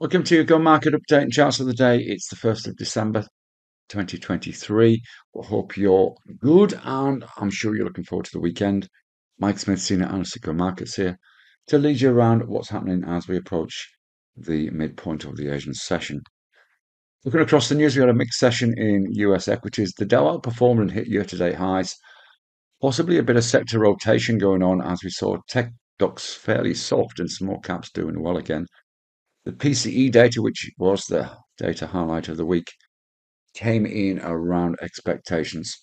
Welcome to your Go Market Update and Charts of the Day. It's the 1st of December 2023. We hope you're good and I'm sure you're looking forward to the weekend. Mike Smith, Senior Analyst at Go Markets here to lead you around what's happening as we approach the midpoint of the Asian session. Looking across the news, we had a mixed session in US equities. The Dow outperformed and hit year to date highs. Possibly a bit of sector rotation going on as we saw tech stocks fairly soft and small caps doing well again. The PCE data, which was the data highlight of the week, came in around expectations.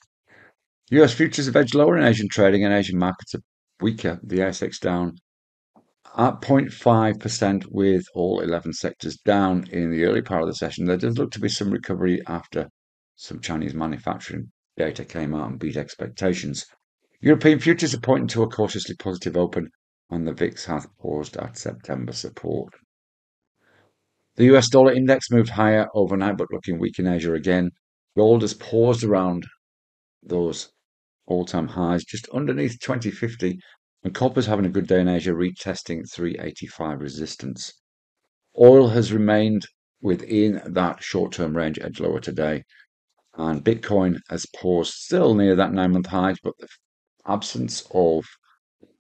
US futures have edged lower in Asian trading and Asian markets are weaker. The ASX down at 0.5% with all 11 sectors down in the early part of the session. There does look to be some recovery after some Chinese manufacturing data came out and beat expectations. European futures are pointing to a cautiously positive open and the VIX has paused at September support. The US dollar index moved higher overnight, but looking weak in Asia again. Gold has paused around those all time highs just underneath 2050, and copper's having a good day in Asia, retesting 385 resistance. Oil has remained within that short term range, edge lower today, and Bitcoin has paused still near that nine month highs, but the absence of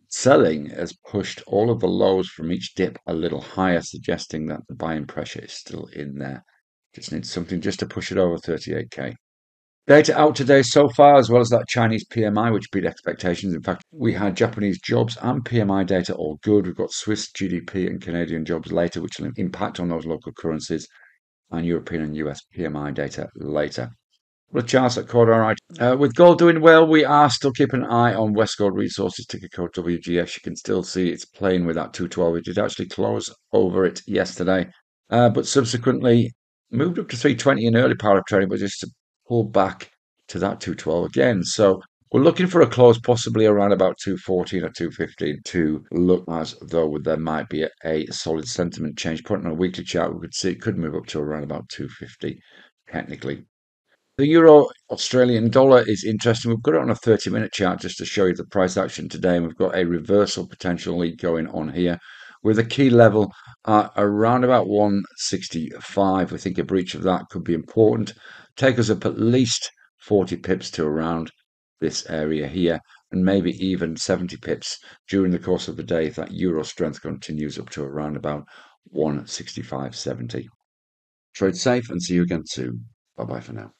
Selling has pushed all of the lows from each dip a little higher, suggesting that the buying pressure is still in there. Just needs something just to push it over 38k. Data out today so far, as well as that Chinese PMI, which beat expectations. In fact, we had Japanese jobs and PMI data all good. We've got Swiss GDP and Canadian jobs later, which will impact on those local currencies, and European and US PMI data later. Charles at Cord, all right. Uh, with gold doing well, we are still keeping an eye on Westgold Resources, ticker code WGX. You can still see it's playing with that 212. It did actually close over it yesterday, uh, but subsequently moved up to 320 in early part of trading, but just to pull back to that 212 again. So we're looking for a close possibly around about 214 or 215 to look as though there might be a, a solid sentiment change. Putting on a weekly chart, we could see it could move up to around about 250 technically. The euro Australian dollar is interesting. We've got it on a 30 minute chart just to show you the price action today. And we've got a reversal potentially going on here with a key level at around about 165. We think a breach of that could be important. Take us up at least 40 pips to around this area here and maybe even 70 pips during the course of the day if that euro strength continues up to around about 165.70. Trade safe and see you again soon. Bye bye for now.